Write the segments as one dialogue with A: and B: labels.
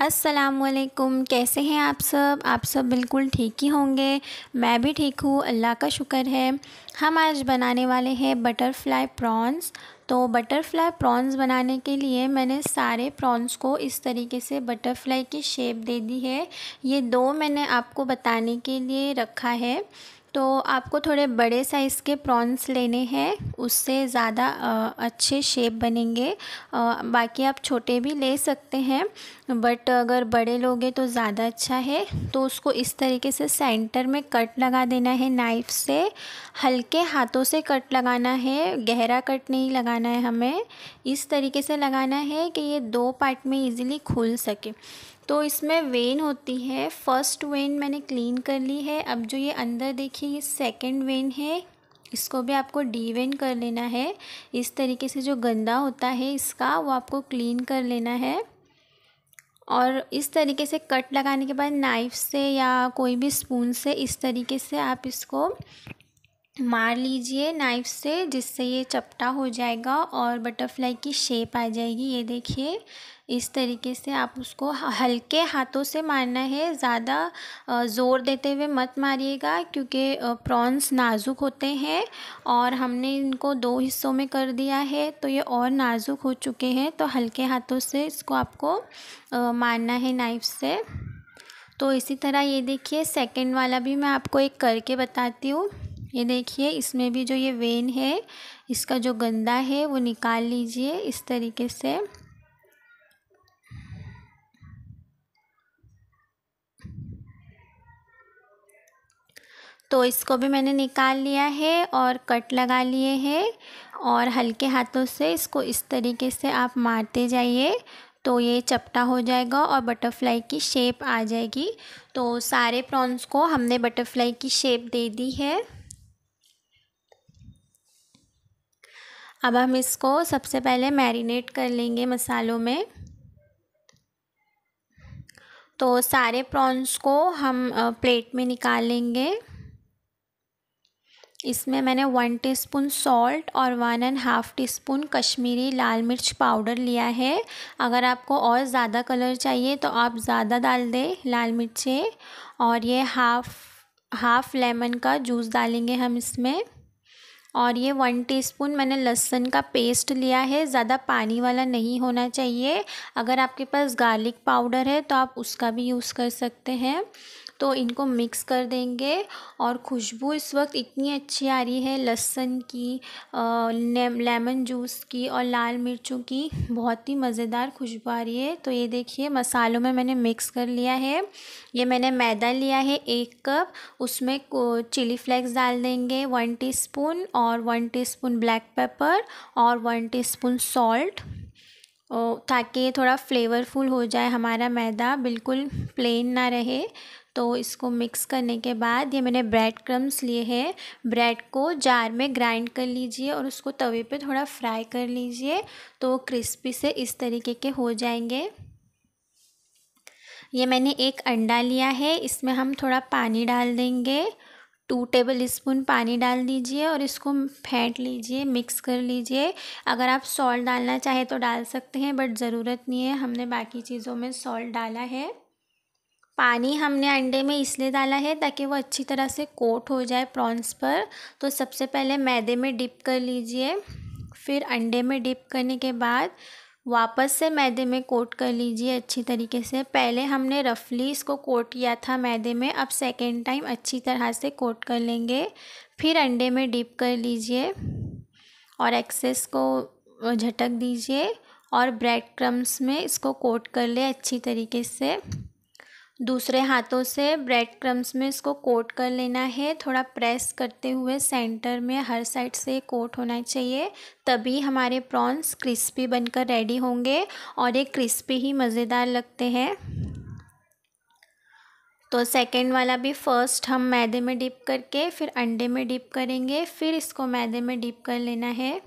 A: असलकुम कैसे हैं आप सब? आप सब बिल्कुल ठीक ही होंगे। मैं भी ठीक हूँ, अल्लाह का शुक्र है। हम आज बनाने वाले हैं बटरफ्लाई प्रॉन्स तो बटरफ्लाई प्रॉन्स बनाने के लिए मैंने सारे प्रॉन्स को इस तरीके से बटरफ्लाई की शेप दे दी है। ये दो मैंने आपको बताने के लिए रखा है। तो आपको थोड़े बड़े साइज़ के प्रॉन्स लेने हैं, उससे ज़्यादा अच्छे शेप बनेंगे। बाकी आप छोटे भी ले सकते हैं बट अगर बड़े लोगे तो ज़्यादा अच्छा है। तो उसको इस तरीके से सेंटर में कट लगा देना है नाइफ़ से। हल्के हाथों से कट लगाना है, गहरा कट नहीं लगाना है हमें। इस तरीके से लगाना है कि ये दो पार्ट में इजीली खुल सके। तो इसमें वेन होती है। फ़र्स्ट वेन मैंने क्लीन कर ली है। अब जो ये अंदर देखिए, ये सेकंड वेन है। इसको भी आपको डी वेन कर लेना है। इस तरीके से जो गंदा होता है इसका, वो आपको क्लीन कर लेना है। और इस तरीके से कट लगाने के बाद नाइफ़ से या कोई भी स्पून से इस तरीके से आप इसको मार लीजिए नाइफ़ से, जिससे ये चपटा हो जाएगा और बटरफ्लाई की शेप आ जाएगी। ये देखिए, इस तरीके से आप उसको हल्के हाथों से मारना है। ज़्यादा ज़ोर देते हुए मत मारिएगा, क्योंकि प्रॉन्स नाज़ुक होते हैं और हमने इनको दो हिस्सों में कर दिया है तो ये और नाज़ुक हो चुके हैं। तो हल्के हाथों से इसको आपको मारना है नाइफ़ से। तो इसी तरह ये देखिए, सेकंड वाला भी मैं आपको एक करके बताती हूँ। ये देखिए, इसमें भी जो ये वेन है, इसका जो गंदा है, वो निकाल लीजिए इस तरीके से। तो इसको भी मैंने निकाल लिया है और कट लगा लिए हैं और हल्के हाथों से इसको इस तरीके से आप मारते जाइए तो ये चपटा हो जाएगा और बटरफ्लाई की शेप आ जाएगी। तो सारे प्रॉन्स को हमने बटरफ्लाई की शेप दे दी है। अब हम इसको सबसे पहले मैरिनेट कर लेंगे मसालों में। तो सारे प्रॉन्स को हम प्लेट में निकाल लेंगे। इसमें मैंने वन टीस्पून सॉल्ट और one and half teaspoon Kashmiri लाल मिर्च पाउडर लिया है। अगर आपको और ज़्यादा कलर चाहिए तो आप ज़्यादा डाल दें लाल मिर्चें। और ये हाफ़ हाफ़ लेमन का जूस डालेंगे हम इसमें। और ये वन टीस्पून मैंने लहसुन का पेस्ट लिया है। ज़्यादा पानी वाला नहीं होना चाहिए। अगर आपके पास गार्लिक पाउडर है तो आप उसका भी यूज़ कर सकते हैं। तो इनको मिक्स कर देंगे। और खुशबू इस वक्त इतनी अच्छी आ रही है, लहसुन की लेमन जूस की और लाल मिर्चों की, बहुत ही मज़ेदार खुशबू आ रही है। तो ये देखिए, मसालों में मैंने मिक्स कर लिया है। ये मैंने मैदा लिया है एक कप, उसमें चिली फ्लेक्स डाल देंगे वन टीस्पून और वन टीस्पून ब्लैक पेपर और वन टीस्पून सॉल्ट ताकि थोड़ा फ्लेवरफुल हो जाए हमारा मैदा, बिल्कुल प्लेन ना रहे। तो इसको मिक्स करने के बाद ये मैंने ब्रेड क्रम्स लिए हैं। ब्रेड को जार में ग्राइंड कर लीजिए और उसको तवे पे थोड़ा फ्राई कर लीजिए तो क्रिस्पी से इस तरीके के हो जाएँगे। ये मैंने एक अंडा लिया है, इसमें हम थोड़ा पानी डाल देंगे। टू टेबल स्पून पानी डाल दीजिए और इसको फेंट लीजिए, मिक्स कर लीजिए। अगर आप सॉल्ट डालना चाहे तो डाल सकते हैं, बट ज़रूरत नहीं है, हमने बाकी चीज़ों में सॉल्ट डाला है। पानी हमने अंडे में इसलिए डाला है ताकि वो अच्छी तरह से कोट हो जाए प्रॉन्स पर। तो सबसे पहले मैदे में डिप कर लीजिए, फिर अंडे में डिप करने के बाद वापस से मैदे में कोट कर लीजिए अच्छी तरीके से। पहले हमने रफली इसको कोट किया था मैदे में, अब सेकेंड टाइम अच्छी तरह से कोट कर लेंगे। फिर अंडे में डिप कर लीजिए और एक्सेस को झटक दीजिए और ब्रेड क्रम्स में इसको कोट कर ले अच्छी तरीके से। दूसरे हाथों से ब्रेड क्रम्स में इसको कोट कर लेना है। थोड़ा प्रेस करते हुए सेंटर में हर साइड से कोट होना चाहिए। तभी हमारे प्रॉन्स क्रिस्पी बनकर रेडी होंगे और ये क्रिस्पी ही मज़ेदार लगते हैं। तो सेकंड वाला भी फ़र्स्ट हम मैदे में डिप करके फिर अंडे में डिप करेंगे। फिर इसको मैदे में डिप कर लेना है।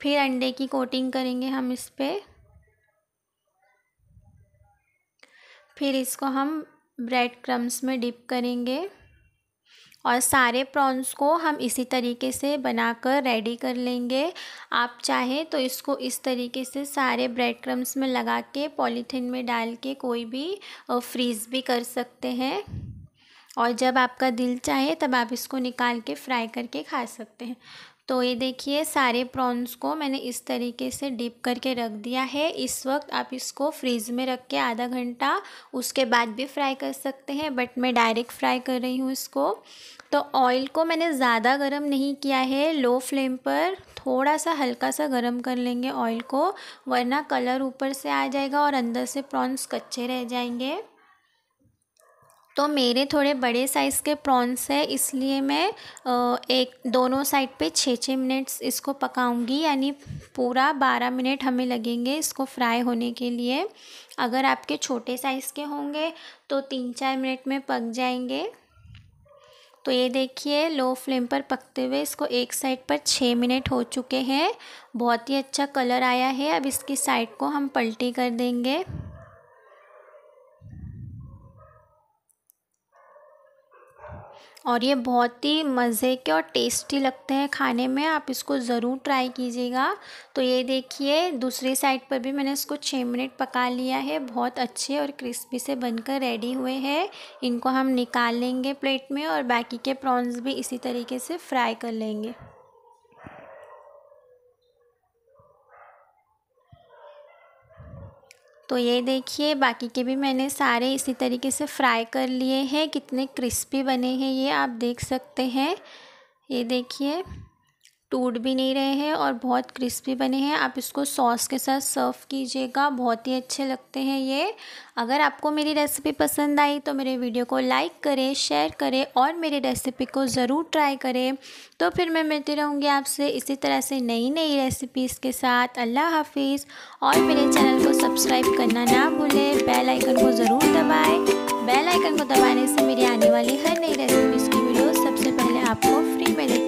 A: फिर अंडे की कोटिंग करेंगे हम इस पर फिर इसको हम ब्रेड क्रम्स में डिप करेंगे और सारे प्रॉन्स को हम इसी तरीके से बनाकर रेडी कर लेंगे। आप चाहें तो इसको इस तरीके से सारे ब्रेड क्रम्स में लगा के पॉलीथीन में डाल के कोई भी फ्रीज़ भी कर सकते हैं। और जब आपका दिल चाहे तब आप इसको निकाल के फ्राई करके खा सकते हैं। तो ये देखिए, सारे प्रॉन्स को मैंने इस तरीके से डिप करके रख दिया है। इस वक्त आप इसको फ्रीज़ में रख के आधा घंटा उसके बाद भी फ्राई कर सकते हैं बट मैं डायरेक्ट फ्राई कर रही हूँ इसको। तो ऑयल को मैंने ज़्यादा गर्म नहीं किया है लो फ्लेम पर थोड़ा सा हल्का सा गर्म कर लेंगे ऑयल को, वरना कलर ऊपर से आ जाएगा और अंदर से प्रॉन्स कच्चे रह जाएँगे। तो मेरे थोड़े बड़े साइज़ के प्रॉन्स है, इसलिए मैं एक, दोनों साइड पे छः छः मिनट्स इसको पकाऊँगी, यानी पूरा बारह मिनट हमें लगेंगे इसको फ्राई होने के लिए। अगर आपके छोटे साइज़ के होंगे तो तीन चार मिनट में पक जाएँगे। तो ये देखिए लो फ्लेम पर पकते हुए इसको एक साइड पर छः मिनट हो चुके हैं। बहुत ही अच्छा कलर आया है, अब इसकी साइड को हम पलटी कर देंगे। और ये बहुत ही मज़े के और टेस्टी लगते हैं खाने में, आप इसको ज़रूर ट्राई कीजिएगा। तो ये देखिए, दूसरी साइड पर भी मैंने इसको छः मिनट पका लिया है, बहुत अच्छे और क्रिस्पी से बनकर रेडी हुए हैं। इनको हम निकाल लेंगे प्लेट में और बाकी के प्रॉन्स भी इसी तरीके से फ्राई कर लेंगे। तो ये देखिए, बाकी के भी मैंने सारे इसी तरीके से फ्राई कर लिए हैं। कितने क्रिस्पी बने हैं ये आप देख सकते हैं। ये देखिए। टूट भी नहीं रहे हैं और बहुत क्रिस्पी बने हैं। आप इसको सॉस के साथ सर्व कीजिएगा। बहुत ही अच्छे लगते हैं ये। अगर आपको मेरी रेसिपी पसंद आई तो मेरे वीडियो को लाइक करें, शेयर करें और मेरी रेसिपी को ज़रूर ट्राई करें। तो फिर मैं मिलती रहूँगी आपसे इसी तरह से नई नई रेसिपीज़ के साथ। अल्लाह हाफिज़। और मेरे चैनल को सब्सक्राइब करना ना भूलें। बेल आइकन को ज़रूर दबाएँ। बेल आइकन को दबाने से मेरी आने वाली हर नई रेसिपीज़ की वीडियो सबसे पहले आपको फ्री मिलेगी